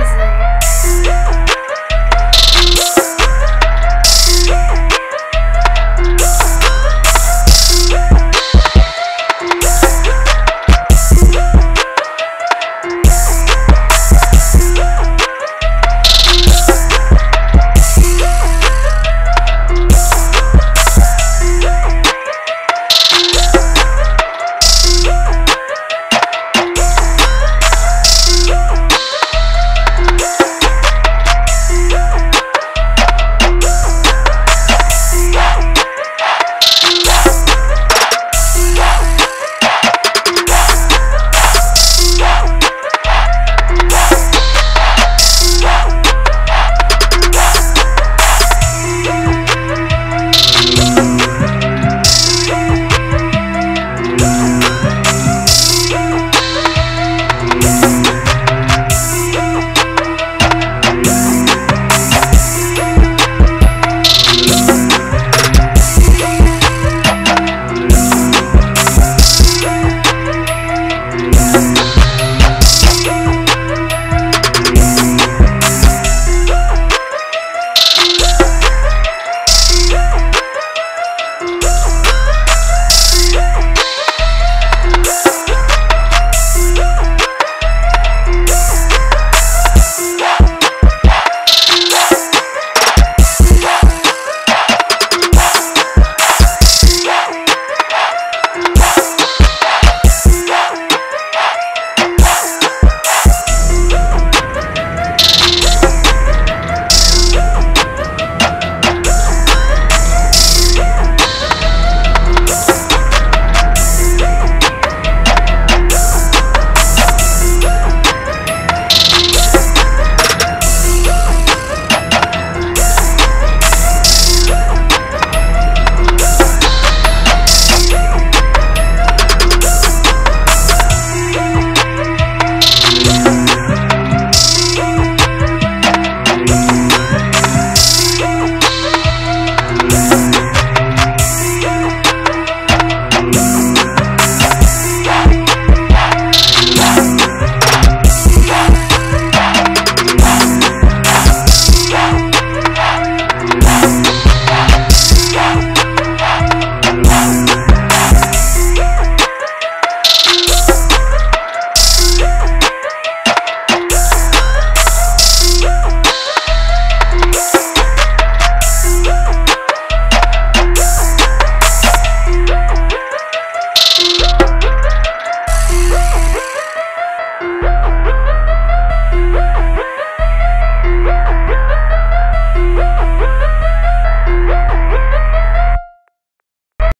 Görüşürüz.